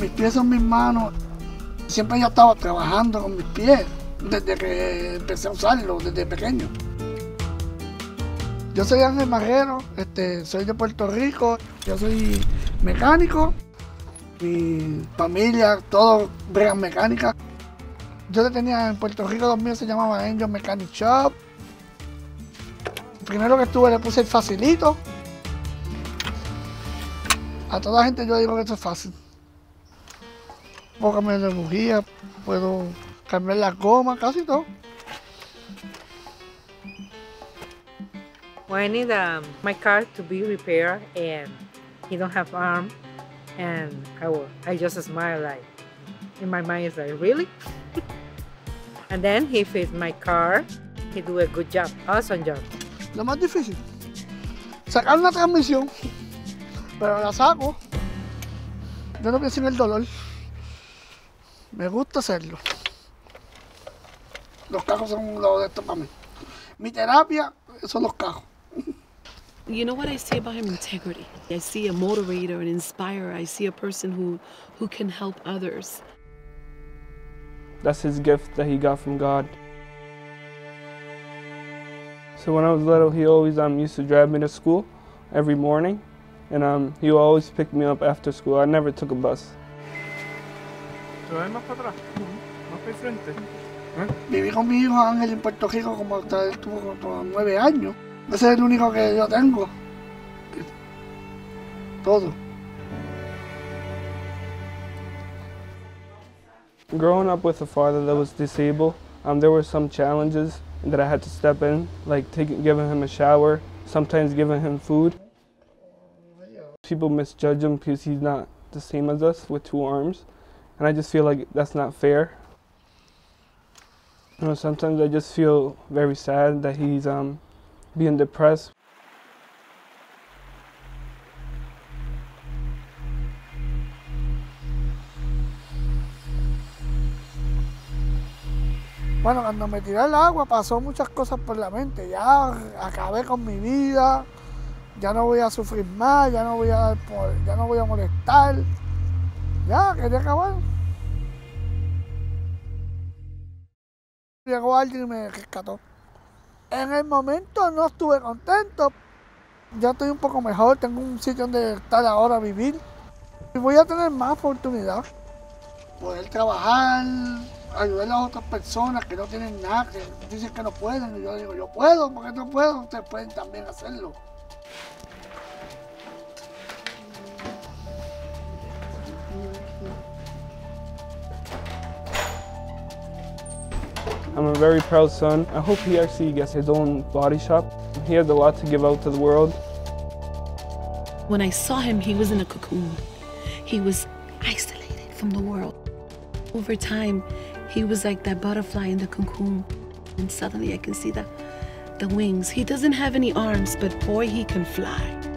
Mis pies son mis manos. Siempre yo estaba trabajando con mis pies desde que empecé a usarlos, desde pequeño. Yo soy Ángel Marrero, este, soy de Puerto Rico, yo soy mecánico, mi familia, todos bregan mecánica. Yo tenía en Puerto Rico, los míos se llamaban Angel Mechanic Shop. Primero que estuve le puse el facilito. A toda la gente yo digo que esto es fácil. Puedo cambiar de bujía, puedo cambiar la goma, casi todo. Well, I need um, my car to be repaired and he don't have arm and I will I just smile like in my mind is like really and then he fixed my car he do a good job awesome job Lo más difícil, sacar una transmisión, pero la saco. Yo no pienso en el dolor. Me gusta hacerlo. Los cajos son lo de esto para mí. Mi terapia son los cajos. You know what I see about him? Integrity. I see a motivator, an inspirer. I see a person who, who can help others. That's his gift that he got from God. So when I was little, he always um, used to drive me to school every morning, and um, he would always pick me up after school. I never took a bus. más para atrás, más para el frente. Viví con mi hijo Ángel en Puerto Rico como hasta él tuvo como nueve años. Ese es el único que yo tengo. Todo. Growing up with a father that was disabled, um, there were some challenges that I had to step in, like taking, giving him a shower, sometimes giving him food. People misjudge him because he's not the same as us with two arms, and I just feel like that's not fair. You know, sometimes I just feel very sad that he's um, being depressed. Bueno, cuando me tiré al agua pasó muchas cosas por la mente. Ya acabé con mi vida, ya no voy a sufrir más, ya no voy a, ya no voy a molestar. Ya, quería acabar. Llegó alguien y me rescató. En el momento no estuve contento. Ya estoy un poco mejor, tengo un sitio donde estar ahora a vivir. Y voy a tener más oportunidad. Poder trabajar, ayudar a las otras personas que no tienen nada, que dicen que no pueden. Y yo digo, yo puedo, porque no puedo, ustedes pueden también hacerlo. I'm a very proud son. I hope he actually gets his own body shop. He has a lot to give out to the world. When I saw him, he was in a cocoon. He was isolated from the world. Over time, he was like that butterfly in the cocoon. And suddenly I can see the, the wings. He doesn't have any arms, but boy, he can fly.